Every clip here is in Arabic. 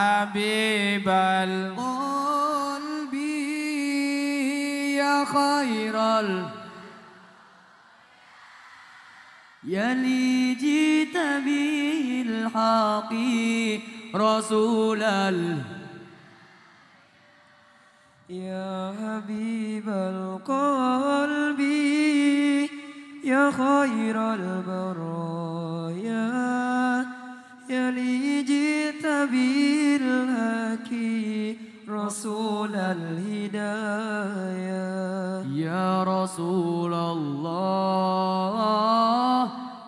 حبيب القلب يا خير ال يلي جيت به الحق رسول يا حبيب القلب يا خير البرايا الهداية. يا رسول الله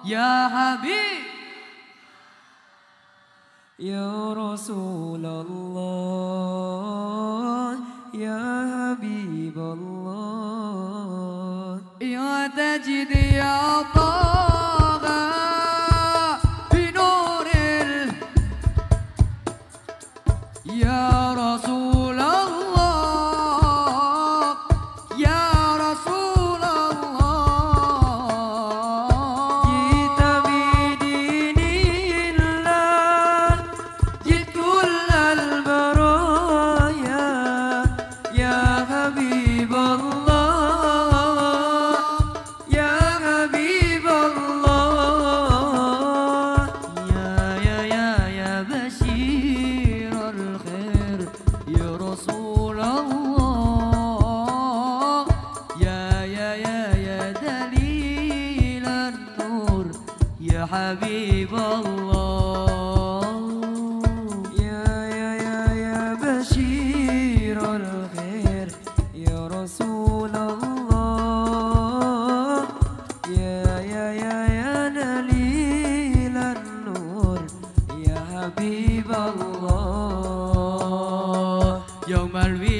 يا حبيب. يا رسول الله يا حبيب الله. يا تجد يا طه بنور ال يا رسول يا حبيب الله. يا يا يا يا بشير الخير. يا رسول الله. يا يا يا يا دليل النور. يا حبيب الله. يوم الولادة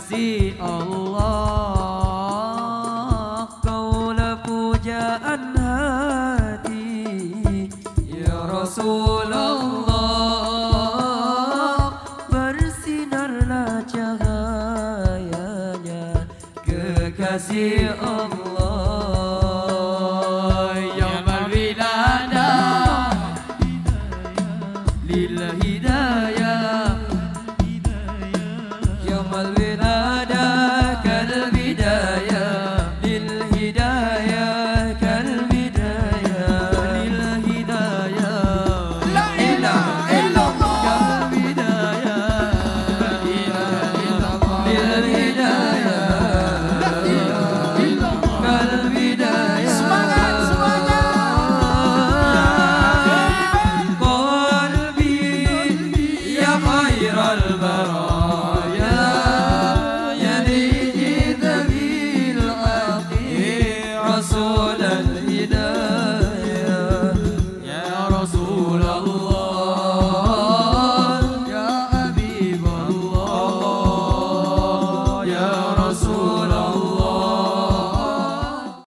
Kekasih Allah. Kaulah pujaan hati. Ya Rasulullah يوم الولادة كالبداية للهداية كالبداية hidayah لا إله إلا الله كالبداية للهداية كالبداية قلبي يا خير البرايا